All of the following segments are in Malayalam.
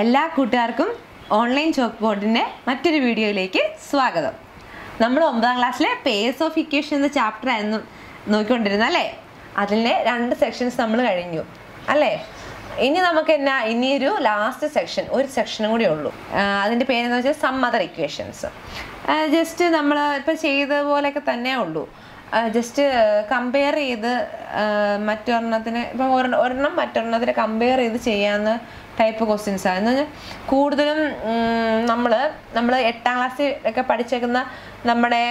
എല്ലാ കൂട്ടുകാർക്കും ഓൺലൈൻ ചോക്ക് ബോർഡിന്റെ മറ്റൊരു വീഡിയോയിലേക്ക് സ്വാഗതം. നമ്മൾ ഒമ്പതാം ക്ലാസ്സിലെ പേസ് ഓഫ് ഇക്വേഷൻ എന്ന ചാപ്റ്റർ ആയിരുന്നു നോക്കിക്കൊണ്ടിരുന്നത് അല്ലേ? അതിലെ രണ്ട് സെക്ഷൻസ് നമ്മൾ കഴിഞ്ഞു. അല്ലേ? ഇനി നമുക്ക് എന്നാ ഇനിയൊരു ലാസ്റ്റ് സെക്ഷൻ ഒരു സെക്ഷനും കൂടി ഉള്ളൂ. അതിന്റെ പേരെന്ന് വെച്ചാൽ സം അതർ ഇക്വേഷൻസ് ജസ്റ്റ് നമ്മൾ ഇപ്പോൾ ചെയ്ത പോലെയൊക്കെ തന്നെ ഉള്ളൂ. ജസ്റ്റ് കമ്പയർ ചെയ്ത് മറ്റൊരെണ്ണത്തിന് ഇപ്പം ഒരെണ്ണം മറ്റൊരെണ്ണത്തിന് കമ്പയർ ചെയ്ത് ചെയ്യാവുന്ന ടൈപ്പ് ക്വസ്റ്റ്യൻസ് ആണ് എന്ന് പറഞ്ഞാൽ കൂടുതലും നമ്മൾ നമ്മൾ എട്ടാം ക്ലാസ്സിൽ ഒക്കെ പഠിച്ചേക്കുന്ന നമ്മുടെ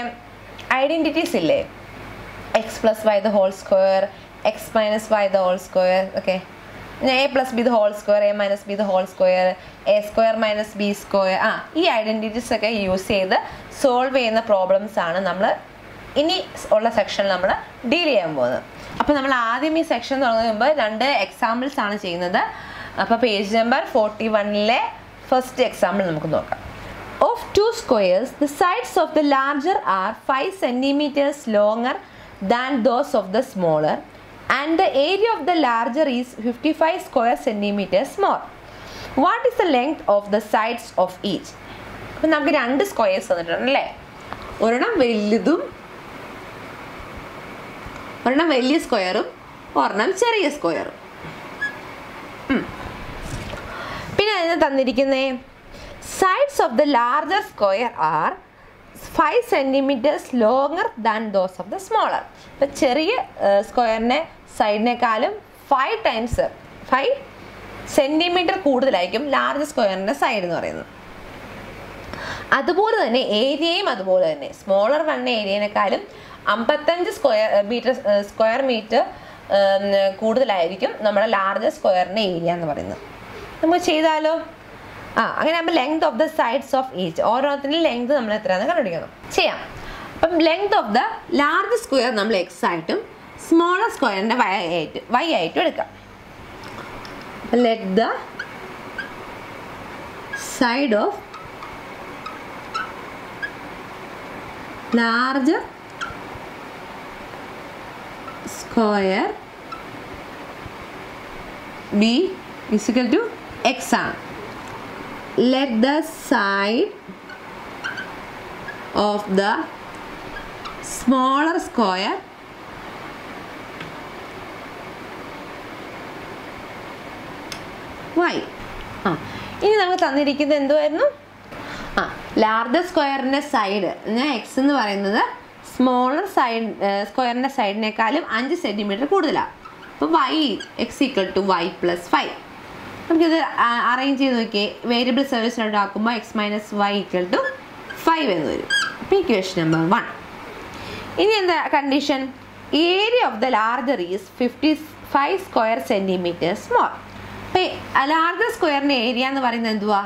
ഐഡന്റിറ്റീസ് ഇല്ലേ? X plus Y the whole square X minus Y the whole square okay A plus B the whole square A minus B the whole square A square minus B square ആ ഈ ഐഡന്റിറ്റീസ് ഒക്കെ യൂസ് ചെയ്ത് സോൾവ് ചെയ്യുന്ന പ്രോബ്ലംസ് ആണ് നമ്മൾ ഇനി ഉള്ള സെക്ഷൻ നമ്മൾ ഡീൽ ചെയ്യാൻ പോകുന്നത്. അപ്പോൾ നമ്മൾ ആദ്യം ഈ സെക്ഷൻ തുടങ്ങുമ്പോൾ രണ്ട് എക്സാമ്പിൾസ് ആണ് ചെയ്യുന്നത്. അപ്പോൾ പേജ് നമ്പർ ഫോർട്ടി വണ്ണിലെ ഫസ്റ്റ് എക്സാമ്പിൾ നമുക്ക് നോക്കാം. Of two squares the sides of the larger are five centimetres longer than those of the smaller and the area of the larger is fifty five square centimetres more what is the length of the sides of each അപ്പം നമുക്ക് രണ്ട് സ്ക്വയേഴ്സ് തന്നിട്ടുണ്ട് അല്ലേ? ഒരെണ്ണം വലുതും ഒരെണ്ണം വലിയ സ്ക്വയറും ഒരെണ്ണം ചെറിയ സ്ക്വയറും പിന്നെ തന്നിരിക്കുന്നത് sides of the larger square are five centimetres longer than those of the smaller ഇപ്പം ചെറിയ സ്ക്വയറിന്റെ സൈഡിനേക്കാളും ഫൈവ് ടൈംസ് ഫൈവ് സെന്റിമീറ്റർ കൂടുതലായിരിക്കും ലാർജ് സ്ക്വയറിന്റെ സൈഡ് എന്ന് പറയുന്നത്. അതുപോലെ തന്നെ ഏരിയയും അതുപോലെ തന്നെ. സ്മോളർ വണ്ണ ഏരിയനേക്കാളും അമ്പത്തഞ്ച് സ്ക്വയർ മീറ്റർ സ്ക്വയർ മീറ്റർ കൂടുതലായിരിക്കും നമ്മുടെ ലാർജ് സ്ക്വയറിന്റെ ഏരിയ എന്ന് പറയുന്നത്. നമുക്ക് ചെയ്താലോ? ആ അങ്ങനെ ആകുമ്പോൾ length of the sides of each ഓരോരുത്തരുടെ ലെങ്ത് നമ്മൾ എത്രയാണെന്ന് കണ്ടുപിടിക്കണം. ചെയ്യാം. അപ്പം length of the large square നമ്മൾ എക്സ് ആയിട്ടും സ്മോളർ സ്ക്വയറിന്റെ വൈ ആയിട്ട് വൈ ആയിട്ടും എടുക്കാം. Let the side of large square be equal to x ആണ് let the side of the smaller square y. ആ. ഇനി നമുക്ക് തന്നിരിക്കുന്നത് എന്തുമായിരുന്നു ആ ലാർജർ സ്ക്വയറിന്റെ സൈഡ് ഞാൻ എക്സ് എന്ന് പറയുന്നത് സ്മോളർ സൈഡ് സ്ക്വയറിന്റെ സൈഡിനേക്കാളും അഞ്ച് സെന്റിമീറ്റർ കൂടുതലാണ് അപ്പോൾ Y X equal to Y plus five നമുക്കിത് അറേഞ്ച് ചെയ്ത് നോക്കിയേ. വേരിയബിൾ സർവീസിലോട്ട് ആക്കുമ്പോൾ X minus Y equal to five എന്ന് വരും. അപ്പോൾ ഇക്വേഷൻ നമ്പർ വൺ ഇനി എന്താ condition area of the larger is fifty five square centimetres more അപ്പോൾ ലാർജർ സ്ക്വയറിന്റെ ഏരിയ എന്ന് പറയുന്നത് എന്തുവാ?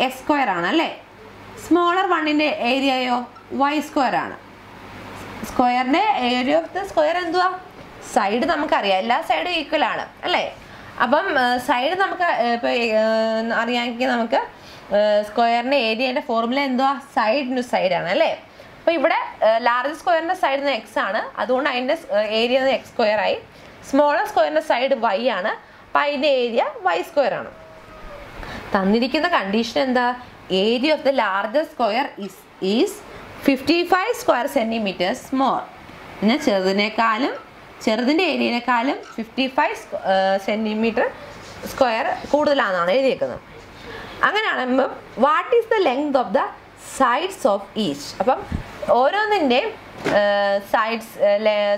എസ് സ്ക്വയർ ആണ് അല്ലേ? സ്മോളർ വണ്ണിന്റെ ഏരിയയോ വൈ സ്ക്വയർ ആണ്. സ്ക്വയറിന്റെ ഏരിയ ഓഫ് ദ സ്ക്വയർ എന്തുവാ? സൈഡ് നമുക്കറിയാം. എല്ലാ സൈഡും ഈക്വൽ ആണ്. അല്ലേ? അപ്പം സൈഡ് നമുക്ക് ഇപ്പോൾ അറിയാമെങ്കിൽ നമുക്ക് സ്ക്വയറിന്റെ ഏരിയന്റെ ഫോർമുല എന്തുവാ സൈഡ് ടു ആണ് അല്ലേ? അപ്പോൾ ഇവിടെ ലാർജ് സ്ക്വയറിന്റെ സൈഡ് എക്സ് ആണ്. അതുകൊണ്ട് അതിന്റെ ഏരിയ എക്സ് സ്ക്വയർ ആയി. സ്മോളർ സ്ക്വയറിന്റെ സൈഡ് വൈ ആണ്. അപ്പം അതിന്റെ ഏരിയ വൈ സ്ക്വയർ ആണ്. തന്നിരിക്കുന്ന കണ്ടീഷൻ എന്താ? Area of the large square is is fifty five square centimetres more പിന്നെ ചെറുതിനേക്കാളും ചെറുതിന്റെ ഏരിയനേക്കാളും ഫിഫ്റ്റി ഫൈവ് സെന്റിമീറ്റർ സ്ക്വയർ കൂടുതലാണെന്നാണ് എഴുതിയേക്കുന്നത്. അങ്ങനെയാണെങ്കിൽ what is the length of the sides of each അപ്പം ഓരോന്നിന്റെയും സൈഡ്സ്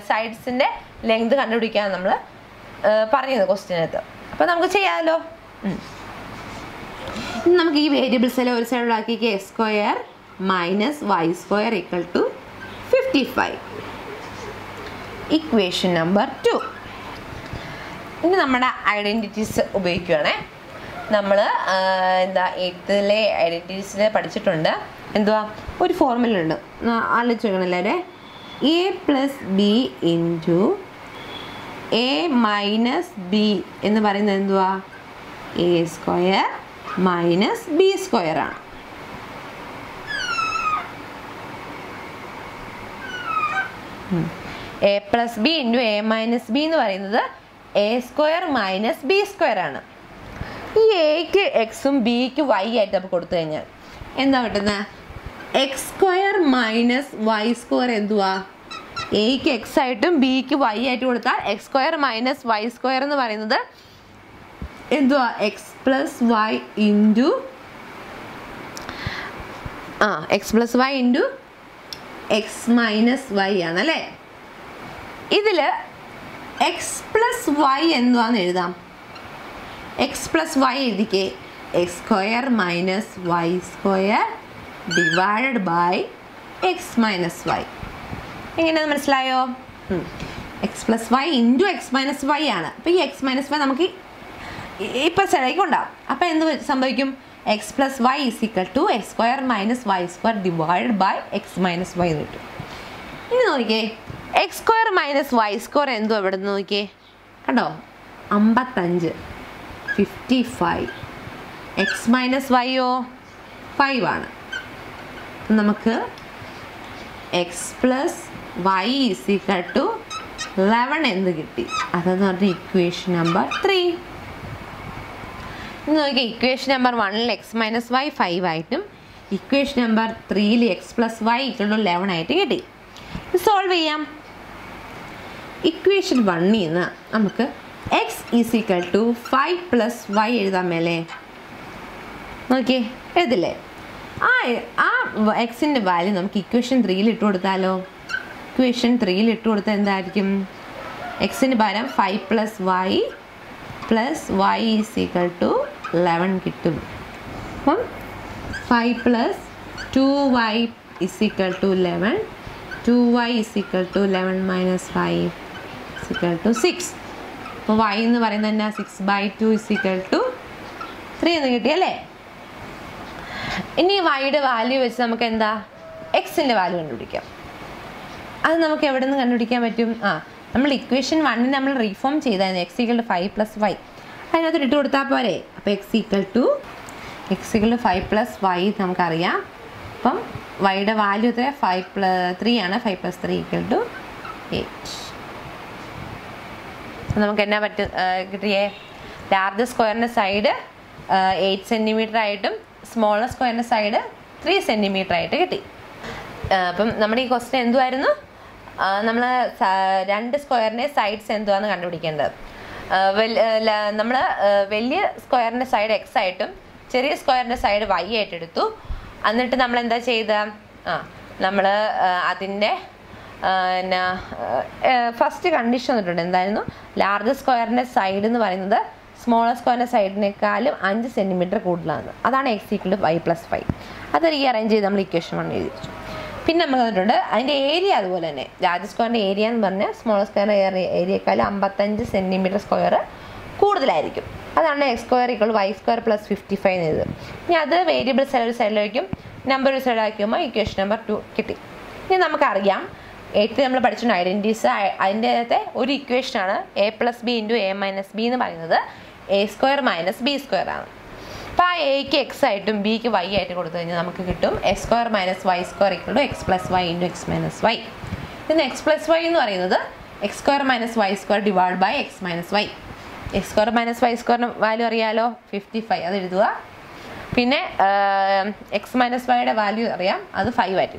സൈഡ്സിന്റെ ലെങ്ത് കണ്ടുപിടിക്കാൻ നമ്മൾ പറഞ്ഞത് ക്വസ്റ്റിനകത്ത് അപ്പം നമുക്ക് ചെയ്യാമല്ലോ നമുക്ക് ഈ വേരിയബിൾസ് എല്ലാം ഒരു സൈഡിലാക്കി K square minus Y square equal to fifty five equation number two ഇനി നമ്മുടെ ഐഡന്റിറ്റീസ് ഉപയോഗിക്കുകയാണേ നമ്മൾ എന്താ എയ്ത്തിലെ ഐഡന്റിറ്റീസിൽ പഠിച്ചിട്ടുണ്ട്. എന്തുവാ? ഒരു ഫോർമുല ഉണ്ട്. ആലോചിച്ച് നോക്കണം എല്ലാവരും. A plus B into A minus B എന്ന് പറയുന്നത് എന്തുവാ? A square minus B square ആണ്. A plus B into A minus B എന്ന് പറയുന്നത് A square minus B square ആണ്. ഈ എക്ക് എക്സും ബിക്ക് വൈ ആയിട്ട് അപ്പോൾ കൊടുത്തു കഴിഞ്ഞാൽ എന്താ കിട്ടുന്നത് X square minus Y square എന്തുവാ? എക്ക് എക്സ് ആയിട്ടും ബിക്ക് വൈ ആയിട്ട് കൊടുത്താൽ X square minus Y square എന്ന് പറയുന്നത് എന്തുവാ? എക്സ് പ്ലസ് വൈ ഇന്റു ആ X plus Y into X minus Y ആണല്ലേ ഇതിൽ എക്സ് പ്ലസ് വൈ എന്തുവാന്ന് എഴുതാം? X plus Y എഴുതിക്കേ. X square minus Y square divided by X minus Y എങ്ങനെയാണെന്ന് മനസ്സിലായോ? X plus Y into X minus Y ആണ്. അപ്പോൾ ഈ എക്സ് മൈനസ് വൈ നമുക്ക് ഇപ്പം സൈഡിലേക്ക് ഉണ്ടാവും അപ്പോൾ എന്ത് സംഭവിക്കും? X plus Y is equal to X square minus Y square divide by X minus Y എന്ന് കിട്ടും. ഇനി നോക്കിയേ. X square minus Y square എന്തോ എവിടെ നിന്ന് നോക്കിയേ? കണ്ടോ? അമ്പത്തഞ്ച്. ഫിഫ്റ്റി ഫൈവ് എക്സ് മൈനസ് വൈയോ ഫൈവ് ആണ്. നമുക്ക് X plus Y is equal to eleven എന്ന് കിട്ടി. അതെന്ന് പറഞ്ഞ ഇക്വേഷൻ നമ്പർ ത്രീ ഇന്ന് നോക്കിയാൽ ഇക്വേഷൻ നമ്പർ വണ്ണിൽ എക്സ് മൈനസ് വൈ ഫൈവ് ആയിട്ടും ഇക്വേഷൻ നമ്പർ ത്രീയിൽ X plus Y equal to eleven ആയിട്ട് കിട്ടി. സോൾവ് ചെയ്യാം. ഇക്വേഷൻ വണ്ണിൽ നിന്ന് നമുക്ക് X is equal to five plus Y എഴുതാൻ മേലേ. നോക്കിയേ എഴുതില്ലേ? ആ ആ എക്സിന്റെ വാല്യൂ നമുക്ക് ഇക്വേഷൻ ത്രീയിൽ ഇട്ട് കൊടുത്താലോ? ഇക്വേഷൻ ത്രീയിൽ ഇട്ട് കൊടുത്താൽ എന്തായിരിക്കും? എക്സിന് പകരം five plus Y plus Y is equal to eleven കിട്ടും. അപ്പം five plus two Y is equal to eleven two Y is equal to eleven minus five is equal to six അപ്പോൾ വൈ എന്ന് പറയുന്നത് തന്നെ six by two is equal to three എന്ന് കിട്ടി അല്ലേ? ഇനി വൈയുടെ വാല്യൂ വെച്ച് നമുക്ക് എന്താ? എക്സിന്റെ വാല്യൂ കണ്ടുപിടിക്കാം. അത് നമുക്ക് എവിടെ നിന്ന് കണ്ടുപിടിക്കാൻ പറ്റും? ആ നമ്മൾ ഇക്വേഷൻ വണ്ണിന് നമ്മൾ റീഫോം ചെയ്തായിരുന്നു. X equal to five plus y അതിനകത്ത് ഇട്ട് കൊടുത്താൽ പോരെ? അപ്പോൾ x equal to x equal to five plus y നമുക്കറിയാം. അപ്പം വൈയുടെ വാല്യൂ എത്ര ഫൈവ് പ്ലസ് ത്രീ ആണ്. Five plus three equal to eight നമുക്ക് എന്നാ പറ്റും കിട്ടിയേ? ലാർജ് സ്ക്വയറിന്റെ സൈഡ് എയ്റ്റ് സെന്റിമീറ്റർ ആയിട്ടും സ്മോളർ സ്ക്വയറിന്റെ സൈഡ് ത്രീ സെന്റിമീറ്റർ ആയിട്ട് കിട്ടി. അപ്പം നമ്മുടെ ഈ ക്വസ്റ്റ്യൻ എന്തുമായിരുന്നു നമ്മൾ രണ്ട് സ്ക്വയറിന്റെ സൈഡ്സ് എന്തുവാന്ന് കണ്ടുപിടിക്കേണ്ടത്. നമ്മൾ വലിയ സ്ക്വയറിന്റെ സൈഡ് എക്സ് ആയിട്ടും ചെറിയ സ്ക്വയറിന്റെ സൈഡ് വൈ ആയിട്ട് എടുത്തു. എന്നിട്ട് നമ്മൾ എന്താ ചെയ്ത? ആ നമ്മൾ അതിന്റെ പിന്നെ ഫസ്റ്റ് കണ്ടീഷൻ വന്നിട്ടുണ്ട്. എന്തായിരുന്നു? ലാർജ് സ്ക്വയറിന്റെ സൈഡ് എന്ന് പറയുന്നത് സ്മോളർ സ്ക്വയറിന്റെ സൈഡിനേക്കാളും അഞ്ച് സെന്റിമീറ്റർ കൂടുതലാണ്. അതാണ് x equal to y plus five അത് റീ അറേഞ്ച് ചെയ്ത് നമ്മൾ ഇക്വേഷൻ വൺ എഴുതി വെച്ചു. പിന്നെ നമുക്ക് തന്നിട്ടുണ്ട് അതിന്റെ ഏരിയ അതുപോലെ തന്നെ. ലാർജ് സ്ക്വയറിന്റെ ഏരിയ എന്ന് പറഞ്ഞാൽ സ്മോളർ സ്ക്വയറിന്റെ ഏരിയക്കാളും അമ്പത്തഞ്ച് സെന്റിമീറ്റർ സ്ക്വയർ കൂടുതലായിരിക്കും. അതാണ് x square equal y square plus fifty five എന്നത് ഇനി അത് വേരിയബിൾ സൈഡ് ഒരു സൈഡിലേക്കും നമ്പർ ഒരു സൈഡിലാക്കുമ്പോൾ ഇക്വേഷൻ നമ്പർ ടു കിട്ടി. ഇനി നമുക്കറിയാം എയ്ത്ത് നമ്മൾ പഠിച്ചിട്ടുണ്ട് ഐഡന്റിറ്റീസ് അതിന്റെ അകത്തെ ഒരു ഇക്വേഷനാണ് a plus b into a minus b എന്ന് പറയുന്നത് a square minus b square ആണ്. അപ്പോൾ ആ എക്ക് എക്സ് ആയിട്ടും ബിക്ക് വൈ ആയിട്ട് കൊടുത്തു കഴിഞ്ഞാൽ നമുക്ക് കിട്ടും x square minus y square equal to x plus y into x minus y ഇന്ന് എക്സ് പ്ലസ് വൈ എന്ന് പറയുന്നത് x square minus y square divide by x minus y x square minus y സ്ക്വയറിന് വാല്യൂ അറിയാലോ? ഫിഫ്റ്റി ഫൈവ് അത് എഴുതുക. പിന്നെ എക്സ് മൈനസ് വൈയുടെ വാല്യൂ അറിയാം. അത് ഫൈവ് ആയിട്ട്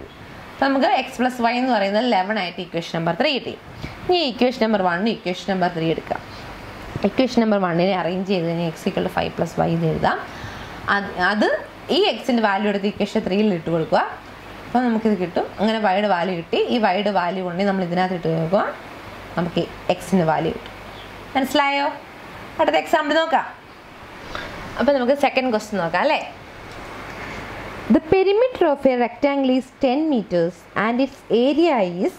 നമുക്ക് എക്സ് പ്ലസ് വൈ എന്ന് പറയുന്നത് ലെവൻ ആയിട്ട് ഇക്വേഷൻ നമ്പർ ത്രീ കിട്ടി. ഇനി ഇക്വേഷൻ നമ്പർ വണ്ണും ഇക്വേഷൻ നമ്പർ ത്രീ എടുക്കാം. ഇക്വേഷൻ നമ്പർ വണ്ണിനെ അറേഞ്ച് ചെയ്ത് കഴിഞ്ഞാൽ x equal five plus y എന്ന് എഴുതാം. അത് അത് ഈ എക്സിന്റെ വാല്യൂ എടുത്ത് ഇക്വേഷൻ ത്രീയിൽ ഇട്ട് കൊടുക്കുക. അപ്പോൾ നമുക്കിത് കിട്ടും. അങ്ങനെ വൈയുടെ വാല്യൂ കിട്ടി. ഈ വൈയുടെ വാല്യൂ കൊണ്ട് നമ്മൾ ഇതിനകത്ത് ഇട്ട് കൊടുക്കുക. നമുക്ക് എക്സിന്റെ വാല്യൂ കിട്ടും. മനസ്സിലായോ? അടുത്ത എക്സാമ്പിൾ നോക്കാം. അപ്പോൾ നമുക്ക് സെക്കൻഡ് ക്വസ്റ്റ്യൻ നോക്കാം അല്ലേ? The perimeter of a rectangle is 10 meters and its area is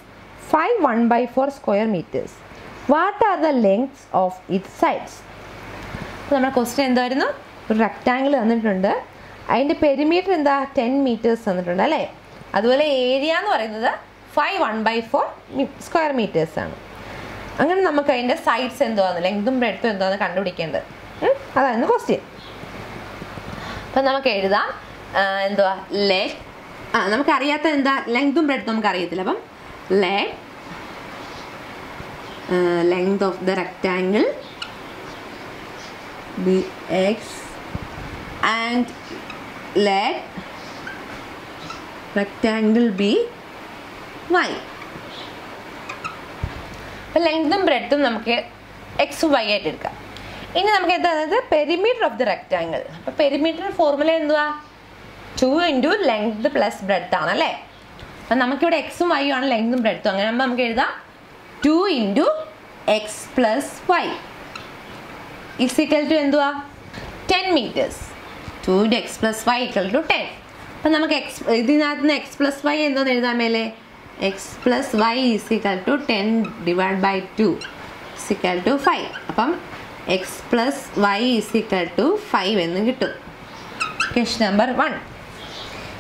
5 1 by 4 square meters. What are the lengths of its sides? നമ്മുടെ ക്വസ്റ്റ്യൻ എന്തായിരുന്നു? ഒരു റെക്റ്റാങ്കിൾ തന്നിട്ടുണ്ട്. അതിന്റെ പെരിമീറ്റർ എന്താ? ടെൻ മീറ്റേഴ്സ് തന്നിട്ടുണ്ട് അല്ലേ? അതുപോലെ ഏരിയ എന്ന് പറയുന്നത് five one by four square മീറ്റേഴ്സാണ് അങ്ങനെ നമുക്ക് അതിന്റെ സൈഡ്സ് എന്തുവാന്ന് ലെങ്തും ബ്രെഡ്ത്തും എന്തുവാന്ന് കണ്ടുപിടിക്കേണ്ടത്. അതായിരുന്നു ക്വസ്റ്റ്യൻ അപ്പം നമുക്ക് എഴുതാം. എന്തുവാ? ലെഗ് ആ നമുക്കറിയാത്ത എന്താ? ലെങ്തും ബ്രെഡ്ത്തും നമുക്ക് അറിയത്തില്ല അപ്പം let length of the rectangle be x and let rectangle be y അപ്പം ലെങ്തും ബ്രെഡും നമുക്ക് എക്സ് വൈ ആയിട്ട് എടുക്കാം. ഇനി നമുക്ക് എന്താ? അതായത് പെരിമീറ്റർ ഓഫ് ദി റെക്റ്റാങ്കിൾ അപ്പം പെരിമീറ്റർ ഫോർമുല എന്തുവാ? Two into length plus breadth ആണ് അല്ലേ? അപ്പം നമുക്കിവിടെ എക്സും വൈയും ആണ് ലെങ്ത്തും ബ്രെഡ്ത്തും അങ്ങനെ ആകുമ്പോൾ നമുക്ക് എഴുതാം. Two into x plus y is equal to എന്തുവാ? Ten metres two into x plus y equal to ten അപ്പം നമുക്ക് എക്സ് ഇതിനകത്ത് നിന്ന് എക്സ് പ്ലസ് വൈ എന്തോന്ന് എഴുതാൻ മേലെ? X plus y is equal to ten divide by two is equal to five അപ്പം x plus y is equal to five എന്ന് കിട്ടും. ക്വസ്റ്റ്യൻ നമ്പർ വൺ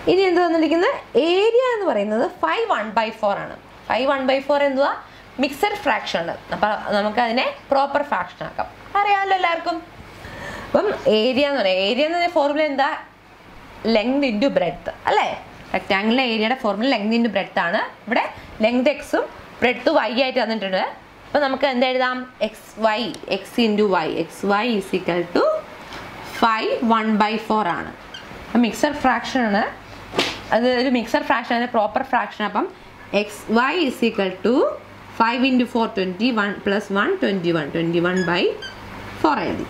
ഇനി എന്ത് തന്നിരിക്കുന്നത്? ഏരിയ എന്ന് പറയുന്നത് ഫൈവ് വൺ ബൈ ഫോർ ആണ്. ഫൈവ് വൺ ബൈ ഫോർ എന്തുവാ? മിക്സഡ് ഫ്രാക്ഷൻ ആണ്. അപ്പം നമുക്ക് അതിനെ പ്രോപ്പർ ഫ്രാക്ഷൻ ആക്കാം. അറിയാമല്ലോ എല്ലാവർക്കും. അപ്പം ഏരിയ എന്ന് പറയാം. ഏരിയ എന്ന് പറയുന്ന ഫോർമുല എന്താ? ലെങ്ത് ഇന്റു ബ്രെഡ്ത്ത് അല്ലേ? റെക്റ്റാങ്കിളിലെ ഏരിയയുടെ ഫോർമുല ലെങ്ത് ഇന്റു ബ്രെഡ്ത്ത് ആണ്. ഇവിടെ ലെങ്ത് എക്സും ബ്രെഡ്ത്ത് വൈ ആയിട്ട് തന്നിട്ടുണ്ട്. അപ്പം നമുക്ക് എന്ത് എഴുതാം? X y x into y x y is equal to five one by four ആണ്. മിക്സർ ഫ്രാക്ഷൻ ആണ്. അത് ഒരു മിക്സർ ഫ്രാക്ഷൻ അതിന്റെ പ്രോപ്പർ ഫ്രാക്ഷൻ അപ്പം x y is equal to five into four twenty one plus one twenty one twenty one by four എഴുതി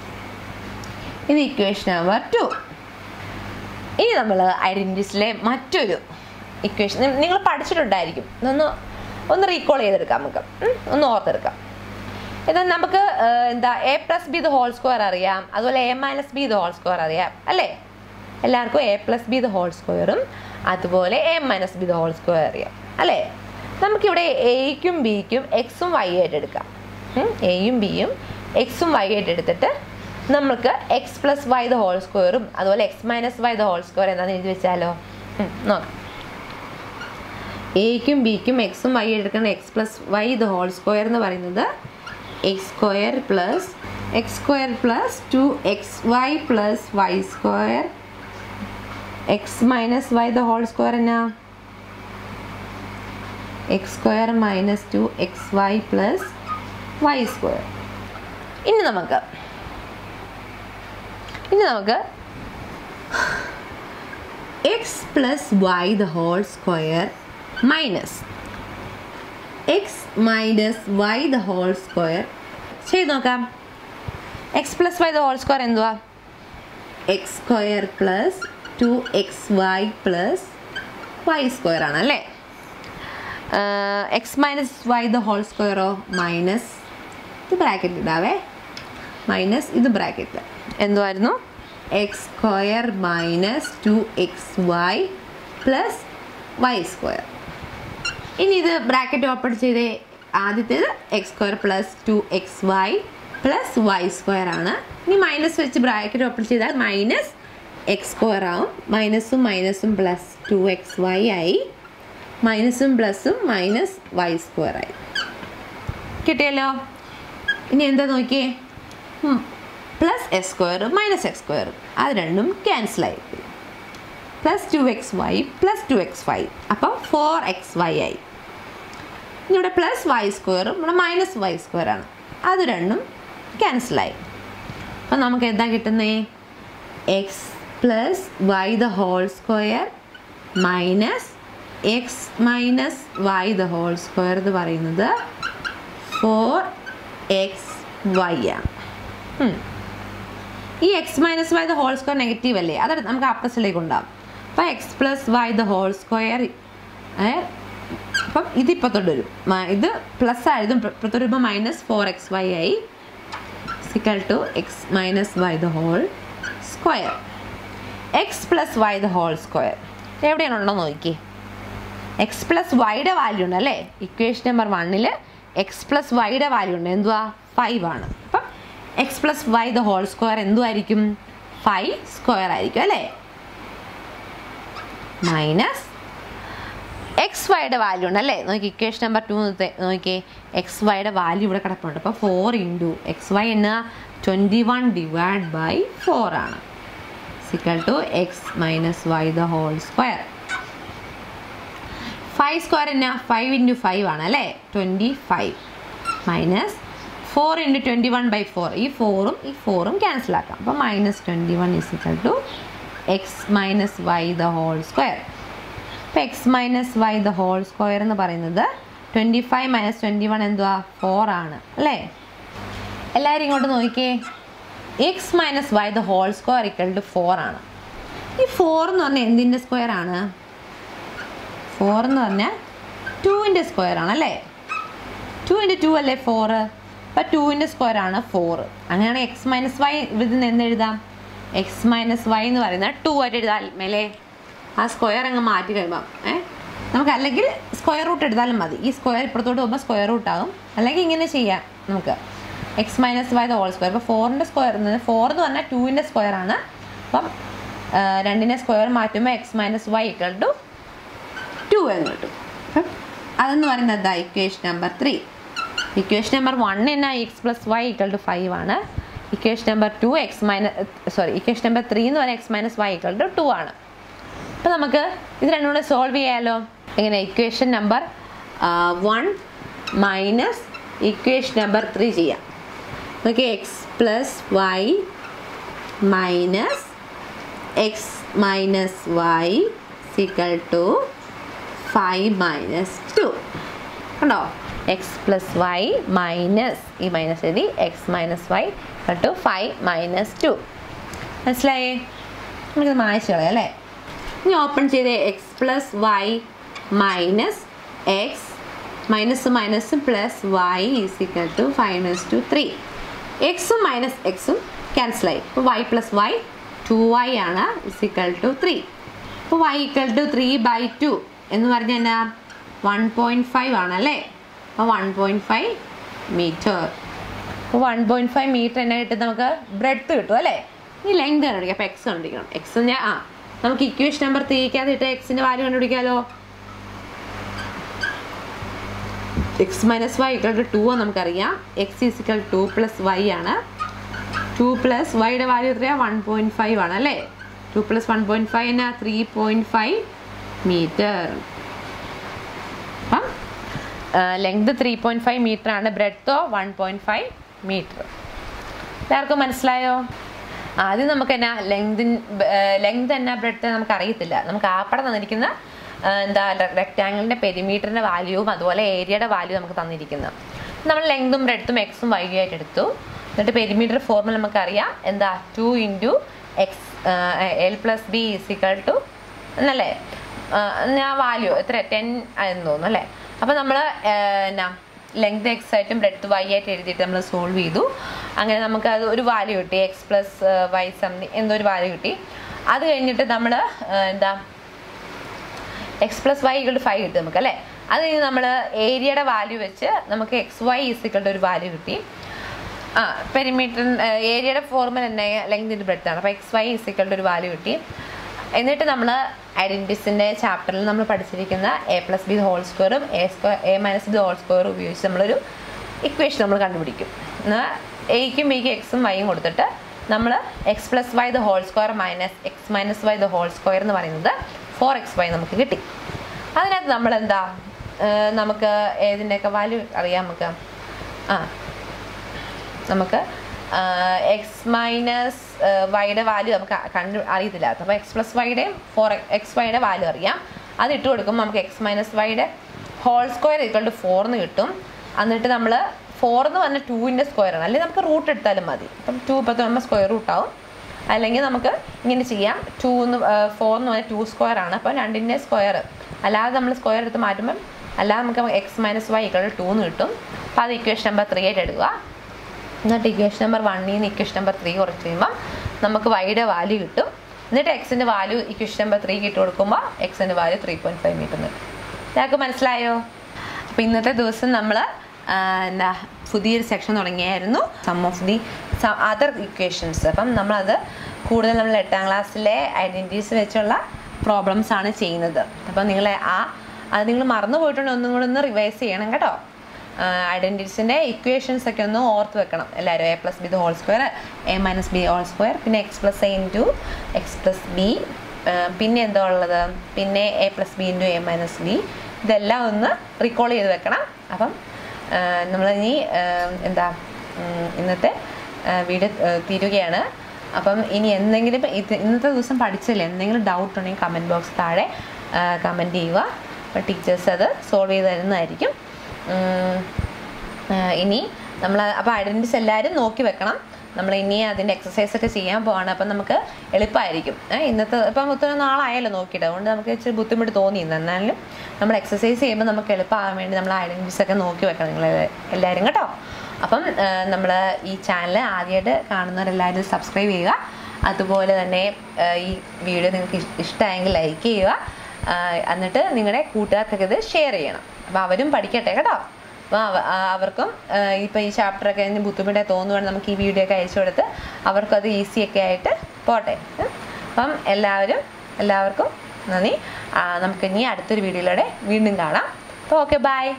ഇത് ഇക്വേഷൻ നമ്പർ ടു ഇനി നമ്മൾ ഐഡന്റിസിലെ മറ്റൊരു ഇക്വേഷൻ നിങ്ങൾ പഠിച്ചിട്ടുണ്ടായിരിക്കും. ഇതൊന്ന് ഒന്ന് റീകോൾ ചെയ്തെടുക്കാം നമുക്ക്. ഒന്ന് ഓർത്തെടുക്കാം. ഇത് നമുക്ക് എന്താ a plus b the whole square അറിയാം. അതുപോലെ a minus b the whole square അറിയാം. അല്ലേ? എല്ലാവർക്കും a plus b the whole സ്ക്വയറും അതുപോലെ a minus b whole square അറിയാം അല്ലേ? നമുക്കിവിടെ എയ്ക്കും ബിക്കും എക്സും വൈ ആയിട്ട് എടുക്കാം. എയും ബിയും എക്സും വൈ ആയിട്ട് എടുത്തിട്ട് നമുക്ക് x plus y the whole സ്ക്വയറും അതുപോലെ x minus y the whole square എന്താണെന്ന് എഴുതി വെച്ചാലോ? നോക്കാം. എയ്ക്കും ബിക്കും എക്സും വൈ എടുക്കുന്ന x plus y the whole square എന്ന് പറയുന്നത് x square plus x square plus two x y plus y square x minus y the whole square എന്നാ? X square minus two x y plus y square ഇനി നമുക്ക് ഇനി നമുക്ക് x plus y the whole square minus x minus y the whole square ചെയ്ത് നോക്കാം. X plus y the whole square എന്തുവാ? X square plus two x y plus y square ആണ് അല്ലേ? X minus y the whole സ്ക്വയറോ minus ഇത് ബ്രാക്കറ്റ് ഇടാവേ. മൈനസ് ഇത് bracket എന്തുമായിരുന്നു x square minus two x y plus y square ഇനി ഇത് ബ്രാക്കറ്റ് ഓപ്പൺ ചെയ്ത് ആദ്യത്തേത് x square plus two x y plus y square ആണ്. ഇനി മൈനസ് വെച്ച് ബ്രാക്കറ്റ് ഓപ്പൺ ചെയ്താൽ മൈനസ് എക്സ് സ്ക്വയർ ആവും. മൈനസും മൈനസും പ്ലസ് ടു എക്സ് വൈ ആയി. മൈനസും പ്ലസും മൈനസ് വൈ സ്ക്വയർ ആയി. കിട്ടിയല്ലോ? ഇനി എന്താ നോക്കിയേ? Plus x square minus x square അത് രണ്ടും ക്യാൻസൽ ആയി. Plus two x y plus two x y അപ്പം ഫോർ എക്സ് വൈ ആയി. ഇനി ഇവിടെ പ്ലസ് വൈ സ്ക്വയറും ഇവിടെ മൈനസ് വൈ സ്ക്വയർ ആണ്. അത് രണ്ടും ക്യാൻസലായി അപ്പം നമുക്ക് എന്താ കിട്ടുന്നത് x plus y the whole square minus x minus y the whole square എന്ന് പറയുന്നത് ഫോർ എക്സ് വൈ ആണ്. ഈ x minus y the whole square negative അല്ലേ? അത് നമുക്ക് അപ്പസിലേക്ക് ഉണ്ടാവും അപ്പം x plus y the whole square അപ്പം ഇതിപ്പോൾ തുടരും. ഇത് പ്ലസ് ആയതും ഇപ്പുറത്ത് വരുമ്പോൾ മൈനസ് ഫോർ എക്സ് വൈ ആയി. Equal to x minus y the whole square x plus y the whole square എവിടെയാണുണ്ടോ നോക്കി? എക്സ് പ്ലസ് വൈയുടെ വാല്യൂ ഉണ്ട് അല്ലേ? ഇക്വേഷൻ നമ്പർ വണ്ണിൽ എക്സ് പ്ലസ് വൈയുടെ വാല്യൂ ഉണ്ട്. എന്തുവാ? ഫൈവ് ആണ്. അപ്പം x plus y the whole square എന്തുമായിരിക്കും five square ആയിരിക്കും അല്ലേ? മൈനസ് എക്സ് വൈയുടെ വാല്യൂ ഉണ്ട് അല്ലേ? നോക്കി ഇക്വേഷൻ നമ്പർ ടു നോക്കിയേ എക്സ് വൈയുടെ വാല്യൂ ഇവിടെ കിടപ്പുണ്ട്. അപ്പോൾ ഫോർ ഇന്റു എക്സ് വൈ എന്ന twenty one divide by four ആണ്. Equal to x minus y the whole square five square എന്നാ ഫൈവ് ഇന്റു ഫൈവ് ആണ് അല്ലേ? Twenty five minus four into twenty one by four ഈ ഫോറും ഈ ഫോറും ക്യാൻസൽ ആക്കാം. അപ്പോൾ minus twenty one is equal to x minus y the whole square അപ്പോൾ x minus y the whole square എന്ന് പറയുന്നത് twenty five minus twenty one എന്തുവാ? ഫോർ ആണ്. അല്ലേ? എല്ലാവരും ഇങ്ങോട്ട് നോക്കിയേ x minus y the whole square equal to four ആണ്. ഈ ഫോർ എന്ന് പറഞ്ഞാൽ എന്തിന്റെ സ്ക്വയർ ആണ്? ഫോർ എന്ന് പറഞ്ഞാൽ ടുവിന്റെ സ്ക്വയർ ആണ് അല്ലേ? ടു ഇന്റു ടു അല്ലേ ഫോർ അപ്പം ടുവിന്റെ സ്ക്വയർ ആണ് ഫോർ അങ്ങനെയാണ് എക്സ് മൈനസ് വൈ ഇതിൽ നിന്ന് എഴുതാം? എക്സ് മൈനസ് വൈ എന്ന് പറയുന്നത് ടു ആയിട്ട് എഴുതാൽ അല്ലേ ആ സ്ക്വയർ അങ്ങ് മാറ്റി കഴിയുമ്പം ഏ? നമുക്ക് അല്ലെങ്കിൽ സ്ക്വയർ റൂട്ട് എടുത്താലും മതി. ഈ സ്ക്വയർ ഇപ്പുറത്തോട്ട് പോകുമ്പോൾ സ്ക്വയർ റൂട്ട് ആകും. അല്ലെങ്കിൽ ഇങ്ങനെ ചെയ്യാം നമുക്ക്. X minus y the whole square അപ്പോൾ ഫോറിന്റെ സ്ക്വയർ ഫോർ എന്ന് പറഞ്ഞാൽ ടുവിന്റെ സ്ക്വയർ ആണ്. അപ്പം രണ്ടിന്റെ സ്ക്വയർ മാറ്റുമ്പോൾ x minus y equal to two എന്ന് കിട്ടും. അതെന്ന് പറയുന്നത് എന്താ? Equation number three equation number one എന്നാ? X plus y equal to five ആണ്. Equation number two x minus sorry equation number three എന്ന് പറഞ്ഞാൽ x minus y equal to two ആണ്. അപ്പം നമുക്ക് ഇത് രണ്ടും കൂടെ സോൾവ് ചെയ്യാമല്ലോ എങ്ങനെ equation number one minus equation number three ചെയ്യാം. Okay x plus y minus x minus y equal to five minus two കണ്ടോ? എക്സ് പ്ലസ് വൈ മൈനസ് ഈ മൈനസ് എഴുതി x minus y two five minus two മനസ്സിലായേ? നമുക്കിത് മായ്ച്ചു അല്ലേ? ഇനി ഓപ്പൺ ചെയ്ത് x plus y minus x minus minus plus y is equal to five minus two three എക്സും മൈനസ് എക്സും ക്യാൻസലായി ഇപ്പോൾ y plus y two y ആണ്. ഇസിക്കൽ ടു ത്രീ ഇപ്പോൾ y equal to three by two എന്ന് പറഞ്ഞാൽ എന്നാ? വൺ പോയിന്റ് ഫൈവ് ആണല്ലേ അപ്പോൾ വൺ പോയിന്റ് ഫൈവ് മീറ്റർ അപ്പോൾ വൺ പോയിന്റ് ഫൈവ് മീറ്റർ എന്നാ കിട്ടും. നമുക്ക് ബ്രെഡ്ത്ത് കിട്ടും അല്ലേ? ഈ ലെങ്ത് കണ്ടുപിടിക്കാം. അപ്പോൾ എക്സ് കണ്ടുപിടിക്കണം. എക്സ് ഞാൻ ആ നമുക്ക് ഇക്വേഷൻ നമ്പർ ത്രീക്കകത്ത് എക്സിന്റെ value കണ്ടുപിടിക്കാമല്ലോ x minus y equal to two നമുക്കറിയാം. X is equal two plus y ആണ്. ടു പ്ലസ് വൈയുടെ വാല്യൂ എത്രയാണ് വൺ പോയിന്റ് ഫൈവ് ആണ് അല്ലേ? ടു പ്ലസ് വൺ പോയിന്റ് എന്നാ? ത്രീ പോയിന്റ് ഫൈവ് മീറ്റർ അപ്പം length three point five metre ആണ്. ബ്രെഡ്ത്തോ വൺ പോയിന്റ് ഫൈവ് മീറ്റർ എല്ലാവർക്കും മനസ്സിലായോ? ആദ്യം നമുക്ക് എന്നാ ലെങ്തിൻ ലെങ്ത് എന്നാ ബ്രെഡ്ത്ത് നമുക്ക് അറിയത്തില്ല നമുക്ക് ആപ്പടെ തന്നിരിക്കുന്ന എന്താ റെക്റ്റാങ്കിളിന്റെ പെരിമീറ്ററിന്റെ വാല്യൂവും അതുപോലെ ഏരിയയുടെ വാല്യൂ നമുക്ക് തന്നിരിക്കുന്നത് നമ്മൾ ലെങ്തും ബ്രെഡ്ത്തും എക്സും ആയിട്ട് എടുത്തു. എന്നിട്ട് പെരിമീറ്റർ ഫോർമുല നമുക്കറിയാം. എന്താ two into x l plus b is equal to എന്നല്ലേ? ആ വാല്യൂ എത്ര? ടെൻ എന്ന് തോന്നുന്നു അല്ലേ? അപ്പോൾ നമ്മൾ എന്നാ ലെങ്ത് എക്സ് ആയിട്ടും ബ്രെഡ്ത്ത് വൈ ആയിട്ട് എഴുതിയിട്ട് നമ്മൾ സോൾവ് ചെയ്തു. അങ്ങനെ നമുക്ക് അത് ഒരു വാല്യൂ കിട്ടി. എക്സ് പ്ലസ് വൈ സംതിങ് എന്തോ ഒരു വാല്യൂ കിട്ടി. അത് കഴിഞ്ഞിട്ട് നമ്മൾ എന്താ x plus y equal to five കിട്ടും നമുക്ക് അല്ലേ? അത് കഴിഞ്ഞ് നമ്മൾ ഏരിയയുടെ വാല്യൂ വെച്ച് നമുക്ക് എക്സ് വൈ ഈസിക്കളുടെ ഒരു വാല്യൂ കിട്ടി. ആ പെരിമീറ്റർ ഏരിയയുടെ ഫോർമുല തന്നെ ലെങ്തിന്റെ ബ്രെഡ്ത്ത് ആണ്. അപ്പോൾ എക്സ് വൈ ഈസിക്കളുടെ ഒരു വാല്യൂ കിട്ടി. എന്നിട്ട് നമ്മൾ ഐഡന്റിസിന്റെ ചാപ്റ്ററിൽ നമ്മൾ പഠിച്ചിരിക്കുന്ന എ പ്ലസ് ബി ഹോൾ സ്ക്വയറും a square a minus b whole സ്ക്വയറും ഉപയോഗിച്ച് നമ്മളൊരു ഇക്വേഷൻ നമ്മൾ കണ്ടുപിടിക്കും. എന്നാൽ എയ്ക്കും ബിക്കും എക്സും വൈയും കൊടുത്തിട്ട് നമ്മൾ x plus y the whole square minus x minus y the whole square എന്ന് പറയുന്നത് ഫോർ എക്സ് വൈ നമുക്ക് കിട്ടി. അതിനകത്ത് നമ്മൾ എന്താ നമുക്ക് ഏതിന്റെയൊക്കെ വാല്യൂ അറിയാം നമുക്ക്? ആ നമുക്ക് എക്സ് മൈനസ് വൈയുടെ വാല്യൂ നമുക്ക് കണ്ടു അറിയത്തില്ല. അപ്പോൾ എക്സ് പ്ലസ് വൈയുടെയും ഫോർ എക്സ് വൈയുടെ വാല്യൂ അറിയാം. അത് ഇട്ട് കൊടുക്കുമ്പോൾ നമുക്ക് എക്സ് മൈനസ് വൈയുടെ whole square equal to four എന്ന് കിട്ടും. എന്നിട്ട് നമ്മൾ ഫോർ എന്ന് പറഞ്ഞാൽ ടൂവിന്റെ സ്ക്വയർ ആണ്. അല്ലെങ്കിൽ നമുക്ക് റൂട്ട് എടുത്താലും മതി. അപ്പം ടു പത്ത് നമ്മൾ സ്ക്വയർ റൂട്ട് ആവും. അല്ലെങ്കിൽ നമുക്ക് ഇങ്ങനെ ചെയ്യാം. ടു എന്ന് ഫോർ എന്ന് പറഞ്ഞാൽ ടു സ്ക്വയർ ആണ്. അപ്പോൾ രണ്ടിന്റെ സ്ക്വയർ അല്ലാതെ നമ്മൾ സ്ക്വയർ എടുത്ത് മാറ്റുമ്പം അല്ലാതെ നമുക്ക് x minus y equal two എന്ന് കിട്ടും. അപ്പോൾ അത് ഇക്വേഷൻ നമ്പർ ത്രീ ആയിട്ട് എടുക്കുക. എന്നിട്ട് ഇക്വേഷൻ നമ്പർ വണ്ണിൽ നിന്ന് ഇക്വേഷൻ നമ്പർ ത്രീ കുറച്ച് കഴിയുമ്പം നമുക്ക് വൈയുടെ വാല്യൂ കിട്ടും. എന്നിട്ട് എക്സിന്റെ വാല്യൂ ഇക്വേഷൻ നമ്പർ ത്രീ ഇട്ട് കൊടുക്കുമ്പോൾ എക്സിന്റെ value three point five metre കിട്ടും ഞങ്ങൾക്ക് മനസ്സിലായോ? അപ്പോൾ ഇന്നത്തെ ദിവസം നമ്മൾ എന്താ പുതിയൊരു section തുടങ്ങിയായിരുന്നു. Sum of the other equations അപ്പം നമ്മളത് കൂടുതൽ നമ്മൾ എട്ടാം ക്ലാസ്സിലെ ഐഡന്റിറ്റീസ് വെച്ചുള്ള പ്രോബ്ലംസ് ആണ് ചെയ്യുന്നത്. അപ്പം നിങ്ങൾ ആ അത് നിങ്ങൾ മറന്നു പോയിട്ടുണ്ടെങ്കിൽ ഒന്നും കൂടെ ഒന്ന് റിവൈസ് ചെയ്യണം കേട്ടോ. ഐഡന്റിറ്റീസിന്റെ ഇക്വേഷൻസ് ഒക്കെ ഒന്ന് ഓർത്ത് വെക്കണം. എല്ലാവരും a plus b the whole square a minus b whole square പിന്നെ x plus a into x plus b പിന്നെ എന്താ ഉള്ളത്? പിന്നെ a plus b into a minus b ഇതെല്ലാം ഒന്ന് റിക്കോൾ ചെയ്ത് വെക്കണം. അപ്പം നമ്മൾ ഇനി എന്താ ഇന്നത്തെ വീഡിയോ തീരുകയാണ്. അപ്പം ഇനി എന്തെങ്കിലും ഇന്നത്തെ ദിവസം പഠിച്ചില്ല? എന്തെങ്കിലും ഡൗട്ട് ഉണ്ടെങ്കിൽ കമന്റ് ബോക്സ് താഴെ കമന്റ് ചെയ്യുക. അപ്പോൾ ടീച്ചേഴ്സ് അത് സോൾവ് ചെയ്ത് തരുന്നതായിരിക്കും. ഇനി നമ്മൾ അപ്പോൾ ഐഡന്റിസ് എല്ലാവരും നോക്കി വെക്കണം. നമ്മൾ ഇനി അതിന്റെ എക്സസൈസ് ഒക്കെ ചെയ്യാൻ പോവാണ്. അപ്പം നമുക്ക് എളുപ്പമായിരിക്കും. ഇന്നത്തെ ഇപ്പം ഒത്തിരി നാളായല്ലോ നോക്കിയിട്ട്. അതുകൊണ്ട് നമുക്ക് ഇച്ചിരി ബുദ്ധിമുട്ട് തോന്നി എന്നാലും നമ്മൾ എക്സസൈസ് ചെയ്യുമ്പോൾ നമുക്ക് എളുപ്പമാകാൻ വേണ്ടി നമ്മൾ ഐഡന്റിറ്റീസ് ഒക്കെ നോക്കി വെക്കണം നിങ്ങൾ എല്ലാവരും. കേട്ടോ? അപ്പം നമ്മൾ ഈ ചാനൽ ആദ്യമായിട്ട് കാണുന്നവരെല്ലാവരും സബ്സ്ക്രൈബ് ചെയ്യുക. അതുപോലെ തന്നെ ഈ വീഡിയോ നിങ്ങൾക്ക് ഇഷ്ടമായെങ്കിൽ ലൈക്ക് ചെയ്യുക. എന്നിട്ട് നിങ്ങളുടെ കൂട്ടുകാർക്കൊക്കെ ഇത് ഷെയർ ചെയ്യണം. അപ്പോൾ അവരും പഠിക്കട്ടെ കേട്ടോ. അപ്പോൾ അവ- അവർക്കും ഇപ്പോൾ ഈ ചാപ്റ്ററൊക്കെ അതിന് ബുദ്ധിമുട്ടായി തോന്നുവാണെങ്കിൽ നമുക്ക് ഈ വീഡിയോ ഒക്കെ അയച്ചു കൊടുത്ത് അവർക്കത് ഈസി ഒക്കെ ആയിട്ട് പോട്ടെ. അപ്പം എല്ലാവരും എല്ലാവർക്കും നന്ദി. നമുക്ക് ഇനി അടുത്തൊരു വീഡിയോയിലൂടെ വീണ്ടും കാണാം. അപ്പോൾ ഓക്കെ ബൈ.